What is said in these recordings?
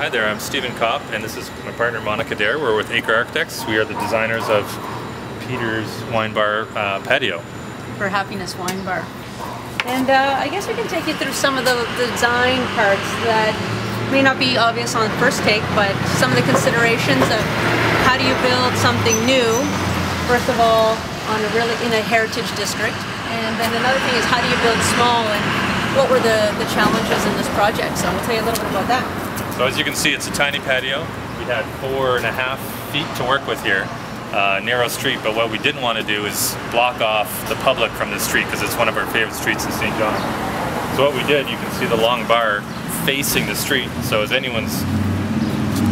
Hi there, I'm Stephen Kopp, and this is my partner Monica Adair. We're with Acre Architects. We are the designers of Peter's Wine Bar uh, patio. For Happinez Wine Bar. And uh, I guess we can take you through some of the, the design parts that may not be obvious on the first take, but some of the considerations of how do you build something new, first of all, on a really in a heritage district, and then another thing is how do you build small and what were the, the challenges in this project? So I'll tell you a little bit about that. So as you can see, it's a tiny patio. We had four and a half feet to work with here. Uh, narrow street, but what we didn't want to do is block off the public from the street because it's one of our favorite streets in Saint John. So what we did, you can see the long bar facing the street. So as anyone's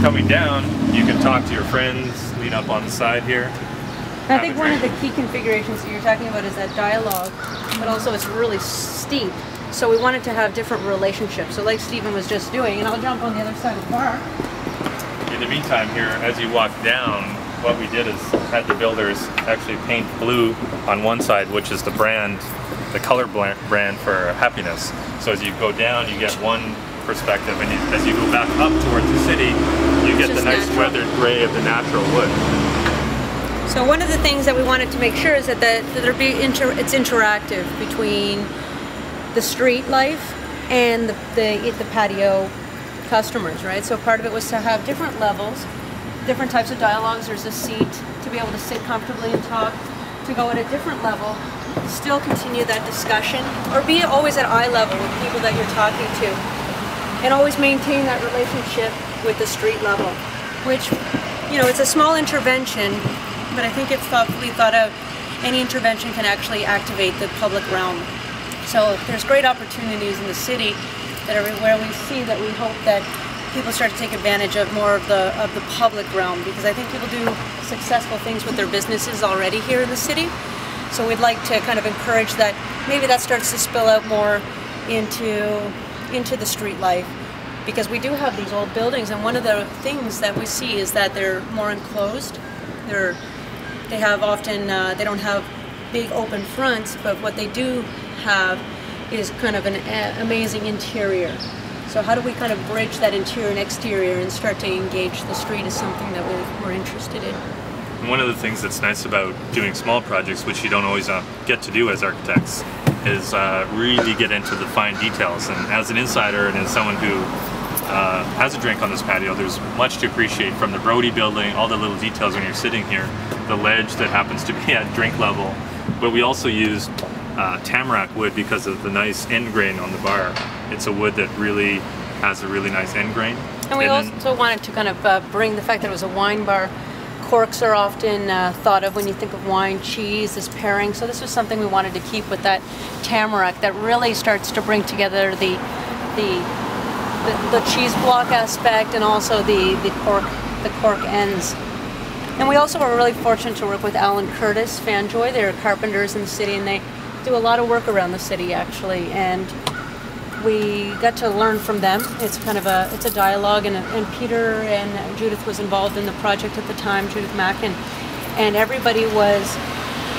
coming down, you can talk to your friends, lean up on the side here. I think one of the key configurations that you're talking about is that dialogue, but also it's really steep. So we wanted to have different relationships. So like Stephen was just doing, and I'll jump on the other side of the bar. In the meantime here, as you walk down, what we did is had the builders actually paint blue on one side, which is the brand, the color brand for Happinez. So as you go down, you get one perspective, and you, as you go back up towards the city, you get the nice natural. weathered gray of the natural wood. So one of the things that we wanted to make sure is that, the, that there be inter, it's interactive between the street life and the, the, the patio customers, right? So part of it was to have different levels, different types of dialogues. There's a seat to be able to sit comfortably and talk, to go at a different level, still continue that discussion, or be always at eye level with people that you're talking to, and always maintain that relationship with the street level, which, you know, it's a small intervention, but I think it's thoughtfully thought out. Any intervention can actually activate the public realm. So there's great opportunities in the city that everywhere we see that we hope that people start to take advantage of more of the of the public realm because I think people do successful things with their businesses already here in the city. So we'd like to kind of encourage that maybe that starts to spill out more into into the street life because we do have these old buildings and one of the things that we see is that they're more enclosed. They're they have often uh, they don't have big open fronts, but what they do have is kind of an amazing interior. So how do we kind of bridge that interior and exterior and start to engage the street is something that we're, interested in. One of the things that's nice about doing small projects, which you don't always uh, get to do as architects, is uh, really get into the fine details. And as an insider and as someone who uh, has a drink on this patio, there's much to appreciate from the Brody building, all the little details when you're sitting here, the ledge that happens to be at drink level. But we also used uh, tamarack wood because of the nice end grain on the bar. It's a wood that really has a really nice end grain. And we and also then, wanted to kind of uh, bring the fact that it was a wine bar. Corks are often uh, thought of when you think of wine, cheese, this pairing. So this was something we wanted to keep with that tamarack that really starts to bring together the the the, the cheese block aspect and also the the cork the cork ends. And we also were really fortunate to work with Alan Curtis, Fanjoy. They're carpenters in the city, and they do a lot of work around the city actually, and we got to learn from them. It's kind of a it's a dialogue, and, and Peter and Judith was involved in the project at the time, Judith Mackin, and everybody was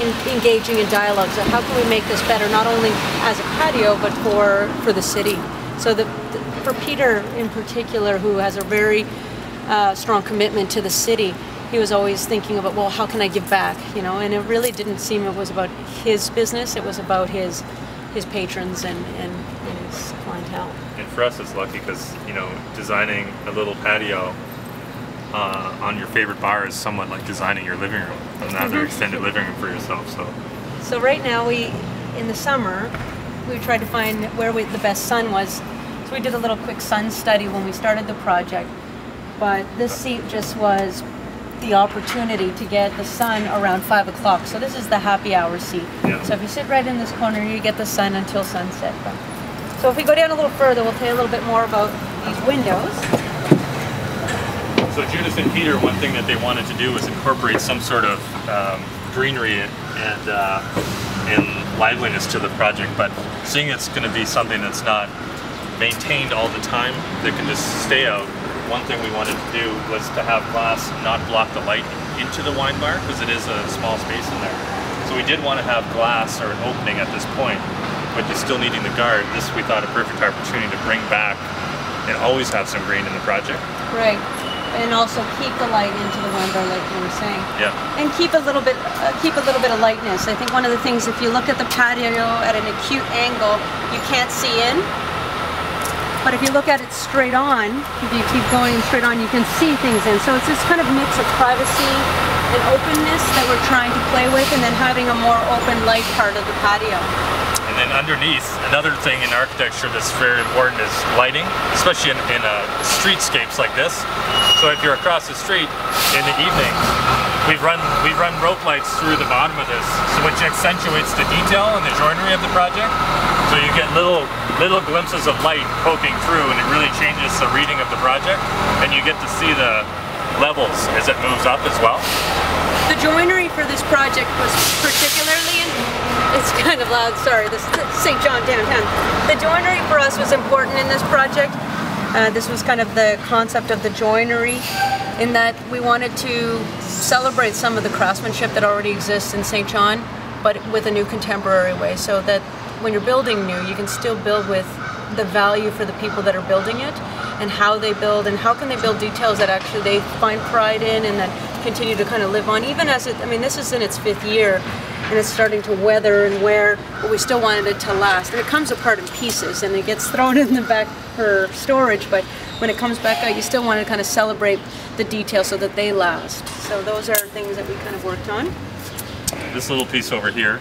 in, engaging in dialogue. So how can we make this better, not only as a patio, but for for the city? So the, the for Peter in particular, who has a very uh, strong commitment to the city, he was always thinking about, well, how can I give back? You know, and it really didn't seem it was about his business. It was about his his patrons and, and, and his clientele. And for us, it's lucky because you know, designing a little patio uh, on your favorite bar is somewhat like designing your living room, another mm-hmm. extended living room for yourself. So. So right now we, in the summer, we tried to find where we, the best sun was. So we did a little quick sun study when we started the project. But this seat just was the opportunity to get the sun around 5 o'clock. So this is the happy hour seat. Yeah. So if you sit right in this corner, you get the sun until sunset. So if we go down a little further, we'll tell you a little bit more about these windows. So Judith and Peter, one thing that they wanted to do was incorporate some sort of um, greenery and, uh, and liveliness to the project, but seeing it's going to be something that's not maintained all the time, that can just stay out one thing we wanted to do was to have glass not block the light into the wine bar because it is a small space in there. So we did want to have glass or an opening at this point, but you're still needing the guard. This we thought a perfect opportunity to bring back and always have some green in the project. Right. And also keep the light into the wine bar, like you were saying. Yeah. And keep a little bit, uh, keep a little bit of lightness. I think one of the things, if you look at the patio at an acute angle, you can't see in. But if you look at it straight on, if you keep going straight on, you can see things in. So it's this kind of mix of privacy and openness that we're trying to play with, and then having a more open light part of the patio. And then underneath, another thing in architecture that's very important is lighting, especially in, in uh, streetscapes like this. So if you're across the street in the evening, we've run we've run rope lights through the bottom of this, so which accentuates the detail and the joinery of the project. So you get little little glimpses of light poking through, and it really changes the reading of the project, and you get to see the levels as it moves up as well. The joinery for this project was particularly, it's kind of loud, sorry, this is Saint John downtown. The joinery for us was important in this project. Uh, this was kind of the concept of the joinery in that we wanted to celebrate some of the craftsmanship that already exists in Saint John, but with a new contemporary way so that when you're building new, you can still build with the value for the people that are building it and how they build and how can they build details that actually they find pride in and that continue to kind of live on even as it I mean this is in its fifth year and it's starting to weather and wear but we still wanted it to last. And it comes apart in pieces and it gets thrown in the back for storage but when it comes back out you still want to kind of celebrate the details so that they last. So those are things that we kind of worked on. This little piece over here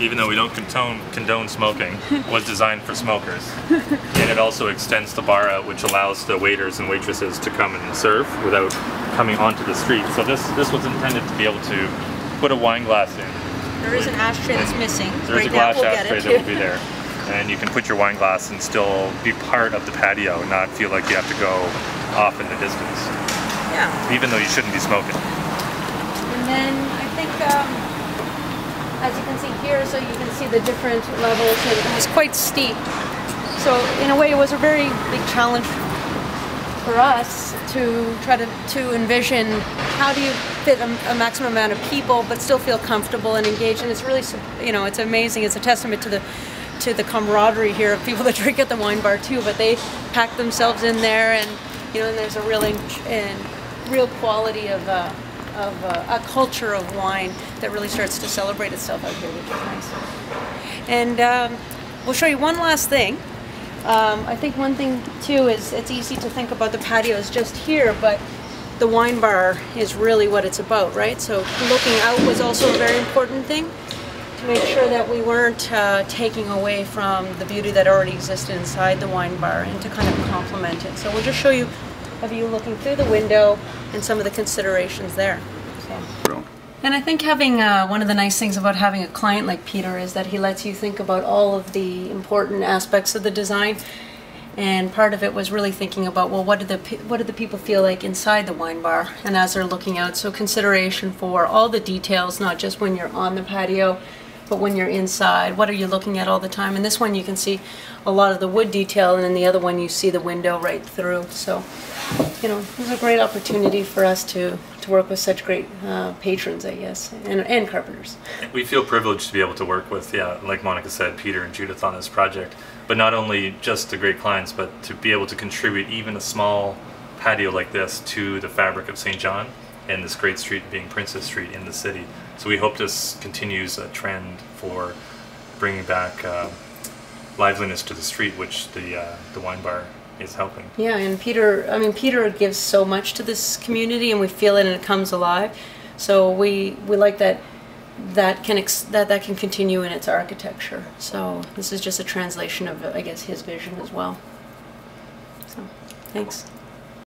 even though we don't condone, condone smoking, was designed for smokers. and it also extends the bar out, which allows the waiters and waitresses to come and serve without coming onto the street. So this, this was intended to be able to put a wine glass in. There is an ashtray that's missing. There's right a glass we'll ashtray that will be there. And you can put your wine glass and still be part of the patio and not feel like you have to go off in the distance. Yeah. Even though you shouldn't be smoking. And then I think um, as you can see here, so you can see the different levels. It was quite steep. So in a way, it was a very big challenge for us to try to, to envision how do you fit a, a, maximum amount of people but still feel comfortable and engaged. And it's really, you know, it's amazing. It's a testament to the to the camaraderie here of people that drink at the wine bar too. But they pack themselves in there, and you know, and there's a really and real quality of. Uh, of uh, a culture of wine that really starts to celebrate itself out here, which is nice. And um, we'll show you one last thing. Um, I think one thing too is it's easy to think about the patios just here, but the wine bar is really what it's about, right? So looking out was also a very important thing to make sure that we weren't uh, taking away from the beauty that already existed inside the wine bar and to kind of complement it. So we'll just show you of you looking through the window and some of the considerations there. So. And I think having uh, one of the nice things about having a client like Peter is that he lets you think about all of the important aspects of the design. And part of it was really thinking about well, what do the what did the people feel like inside the wine bar, and as they're looking out. So consideration for all the details, not just when you're on the patio, but when you're inside, what are you looking at all the time? And this one you can see a lot of the wood detail, and then the other one you see the window right through. So you know, it was a great opportunity for us to, to work with such great uh, patrons, I guess, and, and carpenters. We feel privileged to be able to work with, yeah, like Monica said, Peter and Judith on this project. But not only just the great clients, but to be able to contribute even a small patio like this to the fabric of Saint John and this great street being Princess Street in the city. So we hope this continues a trend for bringing back uh, liveliness to the street, which the, uh, the wine bar is helping. Yeah, and Peter, I mean, Peter gives so much to this community, and we feel it, and it comes alive. So we we like that that can that that can continue in its architecture. So this is just a translation of, I guess, his vision as well. So, thanks.